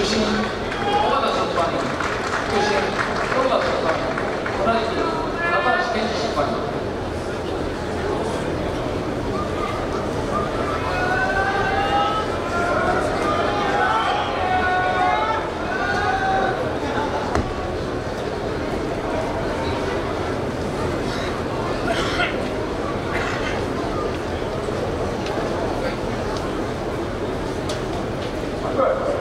熊島出身小田審判員出身小田審判員同じく高橋健二審判員はい